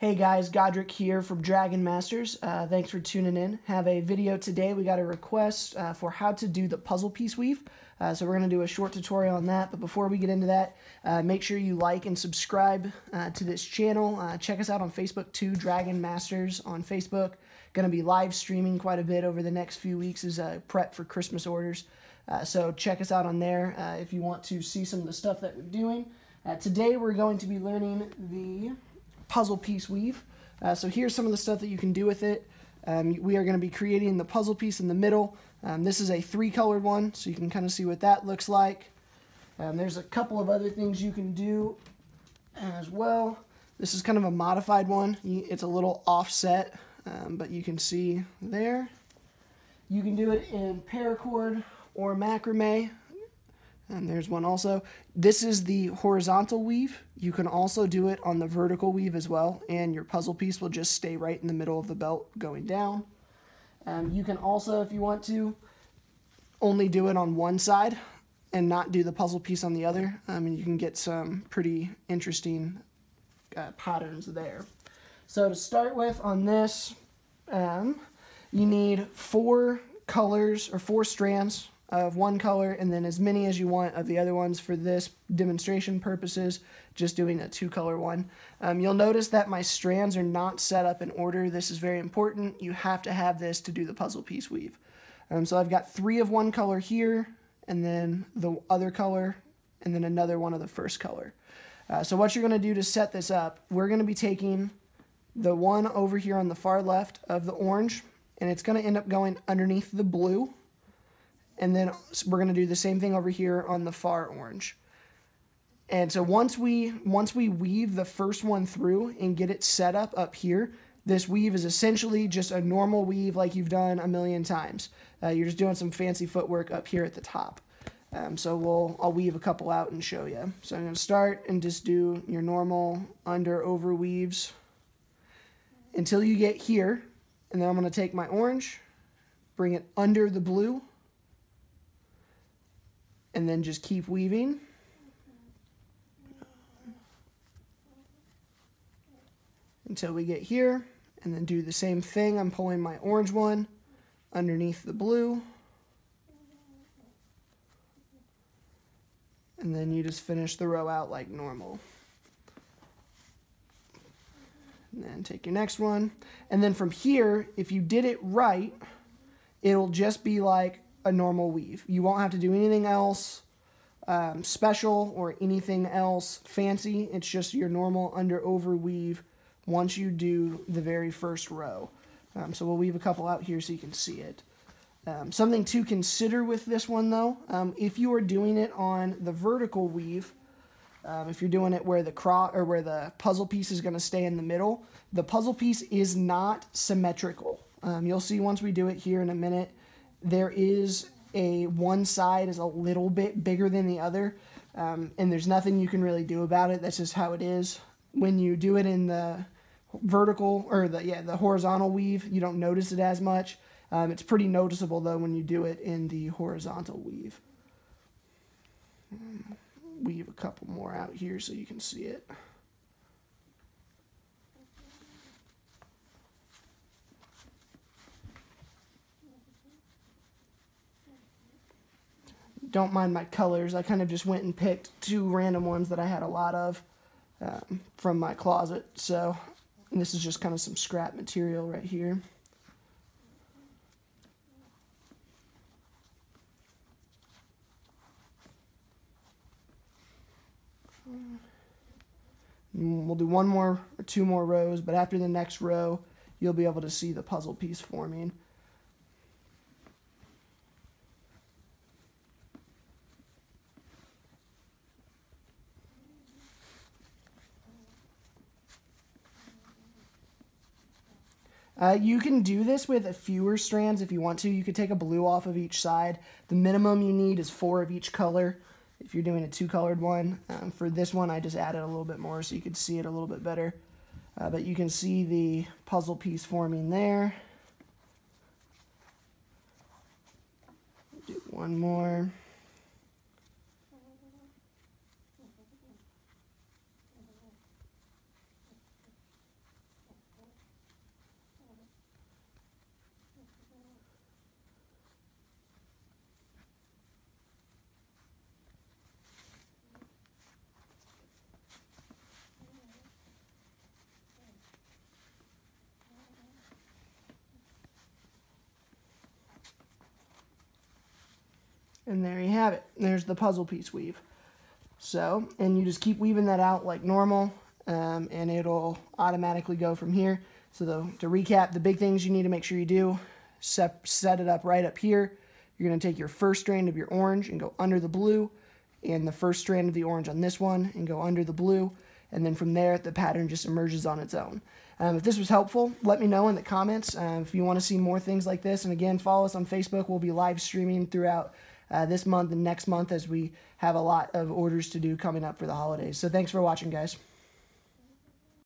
Hey guys, Godric here from Dragon Masters. Uh, thanks for tuning in. Have a video today. We got a request uh, for how to do the puzzle piece weave. Uh, so we're going to do a short tutorial on that. But before we get into that, uh, make sure you like and subscribe uh, to this channel. Uh, check us out on Facebook too, Dragon Masters on Facebook. Going to be live streaming quite a bit over the next few weeks as a prep for Christmas orders. so check us out on there if you want to see some of the stuff that we're doing. today we're going to be learning the puzzle piece weave. Uh, so here's some of the stuff that you can do with it. Um, we are going to be creating the puzzle piece in the middle. Um, this is a three colored one, so you can kind of see what that looks like. Um, there's a couple of other things you can do as well. This is kind of a modified one. It's a little offset, um, but you can see there. You can do it in paracord or macrame. And there's one also. This is the horizontal weave. You can also do it on the vertical weave as well, and your puzzle piece will just stay right in the middle of the belt going down. Um, you can also, if you want to, only do it on one side and not do the puzzle piece on the other. Um, and you can get some pretty interesting uh, patterns there. So to start with on this, um, you need four colors or four strands of one color and then as many as you want of the other ones for this demonstration purposes, just doing a two color one. Um, you'll notice that my strands are not set up in order. This is very important. You have to have this to do the puzzle piece weave. Um, so I've got three of one color here and then the other color and then another one of the first color. Uh, so what you're going to do to set this up, we're going to be taking the one over here on the far left of the orange and it's going to end up going underneath the blue and then we're going to do the same thing over here on the far orange. And so once we once we weave the first one through and get it set up up here, this weave is essentially just a normal weave like you've done a million times. Uh, you're just doing some fancy footwork up here at the top. Um, so we'll I'll weave a couple out and show you. So I'm going to start and just do your normal under over weaves until you get here. And then I'm going to take my orange, bring it under the blue, and then just keep weaving. Until we get here, and then do the same thing. I'm pulling my orange one underneath the blue. And then you just finish the row out like normal. And then take your next one. And then from here, if you did it right, it'll just be like a normal weave. You won't have to do anything else um, special or anything else fancy. It's just your normal under over weave once you do the very first row. Um, so we'll weave a couple out here so you can see it. Um, something to consider with this one though, um, if you are doing it on the vertical weave, um, if you're doing it where the cro or where the puzzle piece is going to stay in the middle, the puzzle piece is not symmetrical. Um, you'll see once we do it here in a minute there is a one side is a little bit bigger than the other, um, and there's nothing you can really do about it. That's just how it is. When you do it in the vertical or the yeah the horizontal weave, you don't notice it as much. Um, it's pretty noticeable though when you do it in the horizontal weave. Weave a couple more out here so you can see it. Don't mind my colors. I kind of just went and picked two random ones that I had a lot of um, from my closet. So this is just kind of some scrap material right here. We'll do one more or two more rows, but after the next row, you'll be able to see the puzzle piece forming. Uh, you can do this with fewer strands if you want to. You could take a blue off of each side. The minimum you need is four of each color if you're doing a two-colored one. Um, for this one, I just added a little bit more so you could see it a little bit better. Uh, but you can see the puzzle piece forming there. Do one more. And there you have it. There's the puzzle piece weave. So, and you just keep weaving that out like normal, um, and it'll automatically go from here. So the, to recap, the big things you need to make sure you do, set, set it up right up here. You're going to take your first strand of your orange and go under the blue, and the first strand of the orange on this one and go under the blue. And then from there, the pattern just emerges on its own. Um, if this was helpful, let me know in the comments. Uh, if you want to see more things like this, and again, follow us on Facebook. We'll be live streaming throughout uh, this month and next month as we have a lot of orders to do coming up for the holidays. So thanks for watching, guys.